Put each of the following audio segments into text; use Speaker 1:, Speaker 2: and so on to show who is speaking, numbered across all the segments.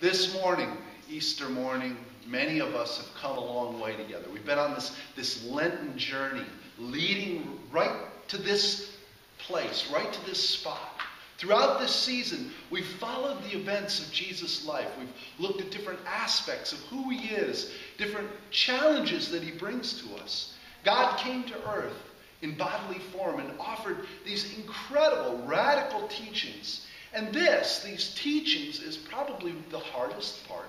Speaker 1: This morning, Easter morning, many of us have come a long way together. We've been on this, this Lenten journey leading right to this place, right to this spot. Throughout this season, we've followed the events of Jesus' life. We've looked at different aspects of who he is, different challenges that he brings to us. God came to earth in bodily form and offered these incredible, radical teachings. And this, these teachings, is probably the hardest part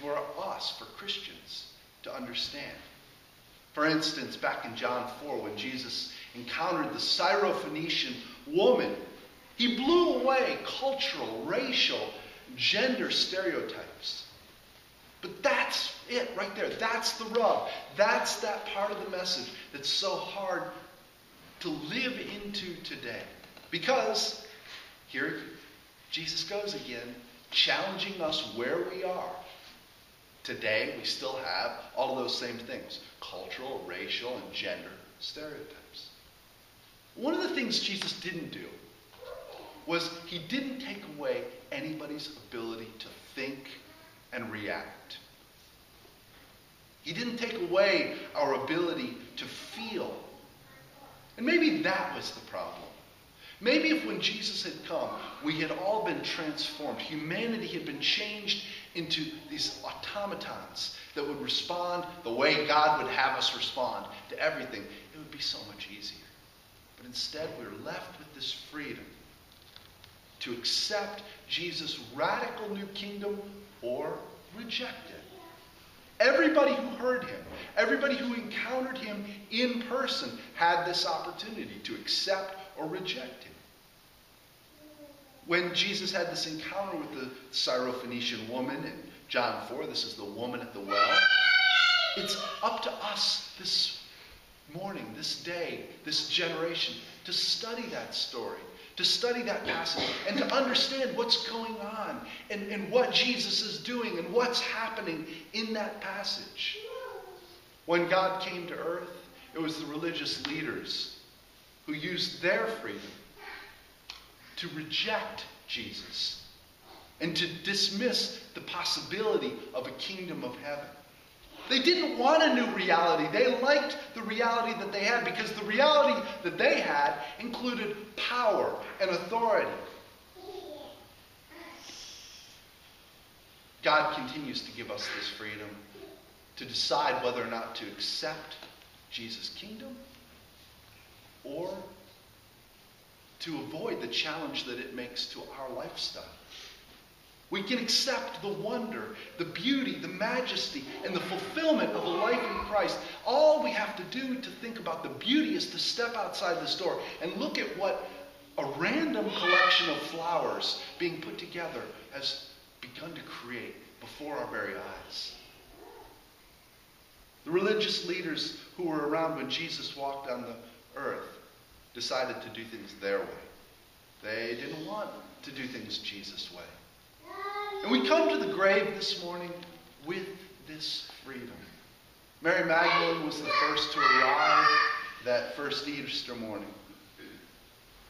Speaker 1: for us, for Christians, to understand. For instance, back in John 4, when Jesus encountered the Syrophoenician woman he blew away cultural, racial, gender stereotypes. But that's it right there. That's the rub. That's that part of the message that's so hard to live into today. Because here Jesus goes again, challenging us where we are. Today, we still have all of those same things cultural, racial, and gender stereotypes. One of the things Jesus didn't do was he didn't take away anybody's ability to think and react. He didn't take away our ability to feel. And maybe that was the problem. Maybe if when Jesus had come, we had all been transformed, humanity had been changed into these automatons that would respond the way God would have us respond to everything, it would be so much easier. But instead, we're left with this freedom to accept Jesus' radical new kingdom or reject it. Everybody who heard him, everybody who encountered him in person had this opportunity to accept or reject him. When Jesus had this encounter with the Syrophoenician woman in John 4, this is the woman at the well, it's up to us this morning, this day, this generation, to study that story to study that passage and to understand what's going on and, and what Jesus is doing and what's happening in that passage. When God came to earth, it was the religious leaders who used their freedom to reject Jesus and to dismiss the possibility of a kingdom of heaven. They didn't want a new reality. They liked the reality that they had because the reality that they had included power and authority. God continues to give us this freedom to decide whether or not to accept Jesus' kingdom or to avoid the challenge that it makes to our lifestyle. We can accept the wonder, the beauty, the majesty, and the fulfillment of a life in Christ. All we have to do to think about the beauty is to step outside this door and look at what a random collection of flowers being put together has begun to create before our very eyes. The religious leaders who were around when Jesus walked on the earth decided to do things their way. They didn't want to do things Jesus' way. And we come to the grave this morning with this freedom. Mary Magdalene was the first to arrive that first Easter morning.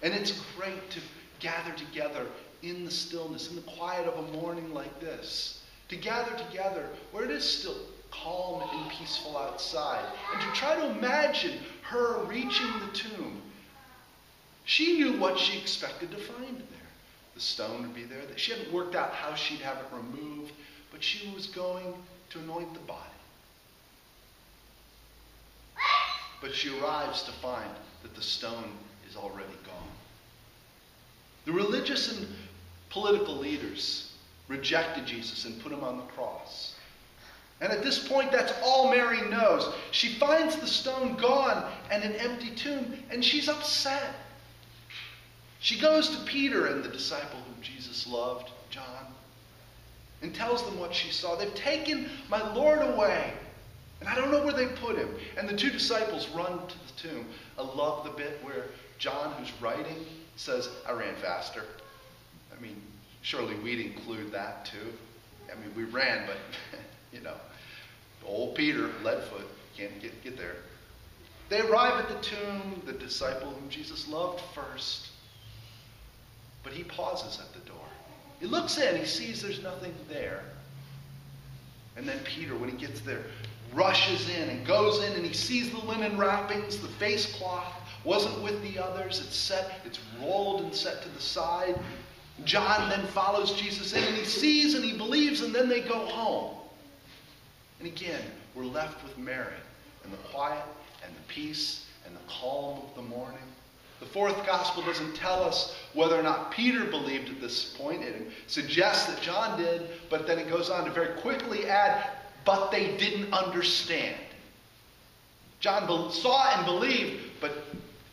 Speaker 1: And it's great to gather together in the stillness, in the quiet of a morning like this. To gather together where it is still calm and peaceful outside. And to try to imagine her reaching the tomb. She knew what she expected to find there the stone would be there. She hadn't worked out how she'd have it removed, but she was going to anoint the body. But she arrives to find that the stone is already gone. The religious and political leaders rejected Jesus and put him on the cross. And at this point, that's all Mary knows. She finds the stone gone and an empty tomb, and she's upset. She goes to Peter and the disciple whom Jesus loved, John, and tells them what she saw. They've taken my Lord away, and I don't know where they put him. And the two disciples run to the tomb. I love the bit where John, who's writing, says, I ran faster. I mean, surely we'd include that too. I mean, we ran, but, you know, old Peter, Leadfoot, can't get, get there. They arrive at the tomb, the disciple whom Jesus loved first. But he pauses at the door. He looks in, he sees there's nothing there. And then Peter, when he gets there, rushes in and goes in and he sees the linen wrappings, the face cloth wasn't with the others. It's set, it's rolled and set to the side. John then follows Jesus in and he sees and he believes, and then they go home. And again, we're left with Mary and the quiet and the peace and the calm of the morning. The fourth gospel doesn't tell us whether or not Peter believed at this point. It suggests that John did, but then it goes on to very quickly add, but they didn't understand. John saw and believed, but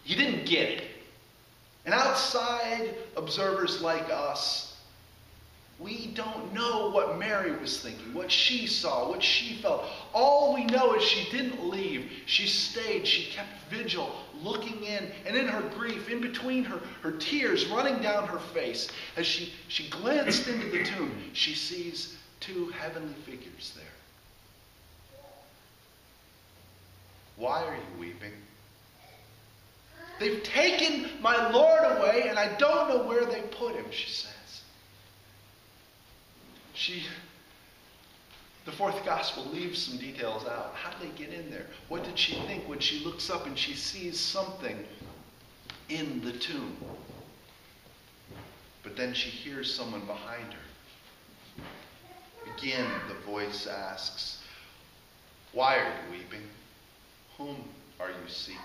Speaker 1: he didn't get it. And outside observers like us, we don't know what Mary was thinking, what she saw, what she felt. All we know is she didn't leave. She stayed. She kept vigil, looking in. And in her grief, in between her, her tears running down her face, as she, she glanced into the tomb, she sees two heavenly figures there. Why are you weeping? They've taken my Lord away, and I don't know where they put him, she says. She, the fourth gospel leaves some details out. How did they get in there? What did she think when she looks up and she sees something in the tomb? But then she hears someone behind her. Again, the voice asks, Why are you weeping? Whom are you seeking?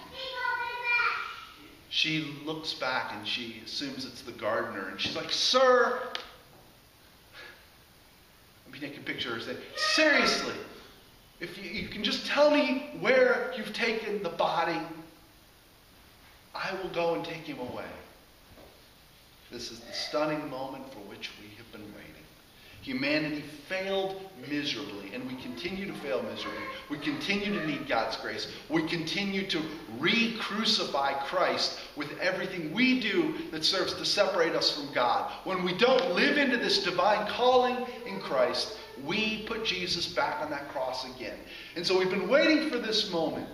Speaker 1: She looks back and she assumes it's the gardener, and she's like, Sir, I mean, I picture Seriously, if you, you can just tell me where you've taken the body, I will go and take him away. This is the stunning moment for which we have been waiting. Humanity failed miserably, and we continue to fail miserably. We continue to need God's grace. We continue to re crucify Christ with everything we do that serves to separate us from God. When we don't live into this divine calling in Christ, we put Jesus back on that cross again. And so we've been waiting for this moment.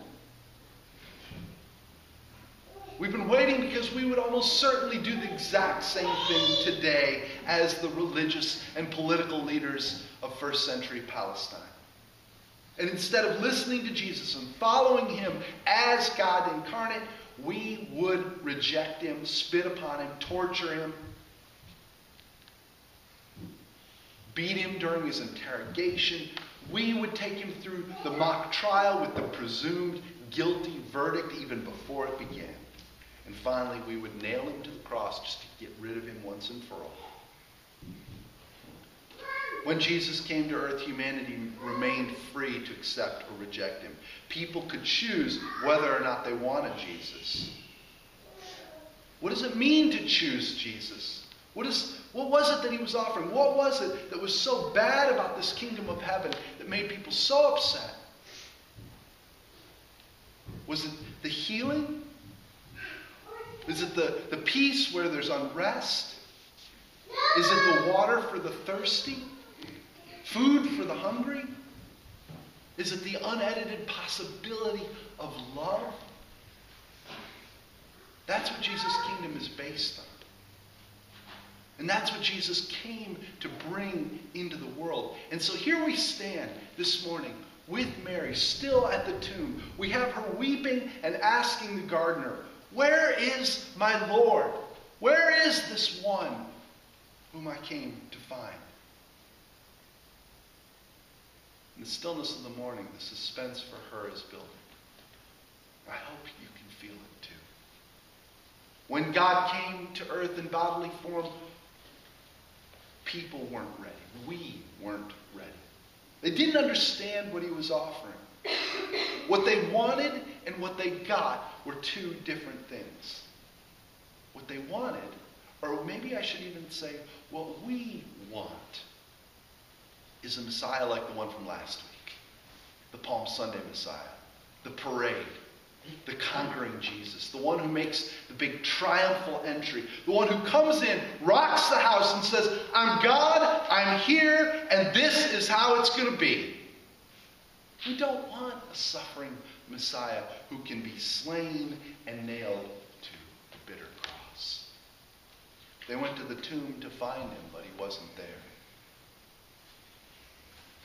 Speaker 1: We've been waiting because we would almost certainly do the exact same thing today as the religious and political leaders of first century Palestine. And instead of listening to Jesus and following him as God incarnate, we would reject him, spit upon him, torture him, beat him during his interrogation. We would take him through the mock trial with the presumed guilty verdict even before it began. And finally, we would nail him to the cross just to get rid of him once and for all. When Jesus came to earth, humanity remained free to accept or reject him. People could choose whether or not they wanted Jesus. What does it mean to choose Jesus? What, is, what was it that he was offering? What was it that was so bad about this kingdom of heaven that made people so upset? Was it the healing? Is it the, the peace where there's unrest? Is it the water for the thirsty? Food for the hungry? Is it the unedited possibility of love? That's what Jesus' kingdom is based on. And that's what Jesus came to bring into the world. And so here we stand this morning with Mary, still at the tomb. We have her weeping and asking the gardener, Where is my Lord? Where is this one whom I came to find? In the stillness of the morning, the suspense for her is building. I hope you can feel it too. When God came to earth in bodily form, people weren't ready. We weren't ready. They didn't understand what he was offering. What they wanted and what they got were two different things. What they wanted, or maybe I should even say, what we want is a Messiah like the one from last week. The Palm Sunday Messiah, the parade, the conquering Jesus, the one who makes the big triumphal entry, the one who comes in, rocks the house, and says, I'm God, I'm here, and this is how it's going to be. We don't want a suffering Messiah who can be slain and nailed to a bitter cross. They went to the tomb to find him, but he wasn't there.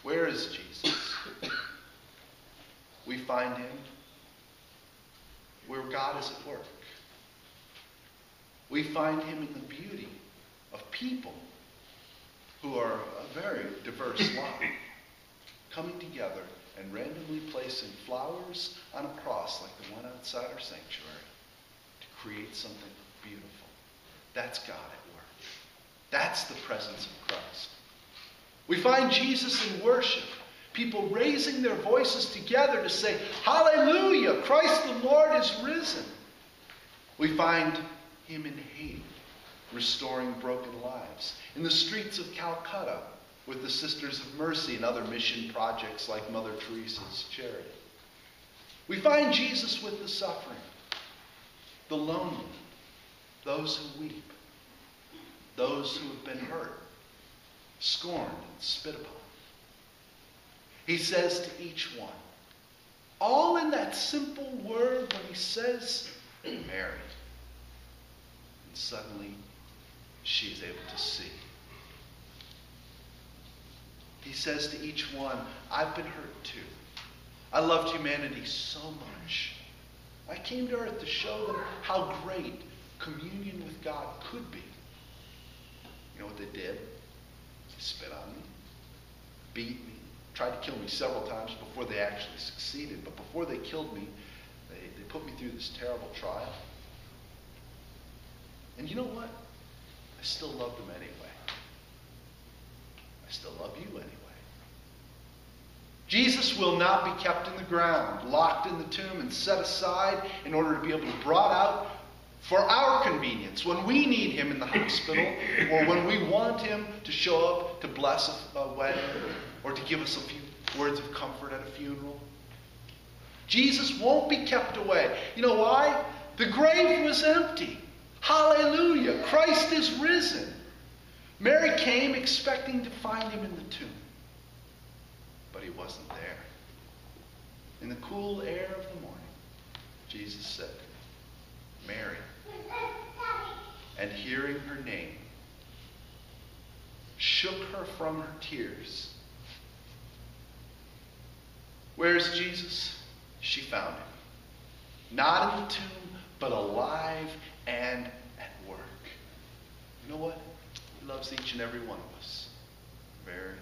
Speaker 1: Where is Jesus? We find him where God is at work. We find him in the beauty of people who are a very diverse lot, coming together and randomly placing flowers on a cross like the one outside our sanctuary to create something beautiful. That's God at work. That's the presence of Christ. We find Jesus in worship. People raising their voices together to say, Hallelujah! Christ the Lord is risen. We find him in Haiti, restoring broken lives. In the streets of Calcutta, with the Sisters of Mercy and other mission projects like Mother Teresa's charity. We find Jesus with the suffering, the lonely, those who weep, those who have been hurt, scorned, and spit upon. He says to each one, all in that simple word when he says, Mary. And suddenly she's able to see. He says to each one, I've been hurt too. I loved humanity so much. I came to earth to show them how great communion with God could be. You know what they did? They spit on me, beat me, tried to kill me several times before they actually succeeded. But before they killed me, they, they put me through this terrible trial. And you know what? I still love them anyway. I still love you anyway. Jesus will not be kept in the ground, locked in the tomb, and set aside in order to be able to be brought out for our convenience when we need him in the hospital or when we want him to show up to bless a, a wedding or to give us a few words of comfort at a funeral. Jesus won't be kept away. You know why? The grave was empty. Hallelujah. Christ is risen. Mary came expecting to find him in the tomb, but he wasn't there. In the cool air of the morning, Jesus said, Mary. And hearing her name, shook her from her tears. Where's Jesus? She found him. Not in the tomb, but alive and at work. You know what? He loves each and every one of us. Very,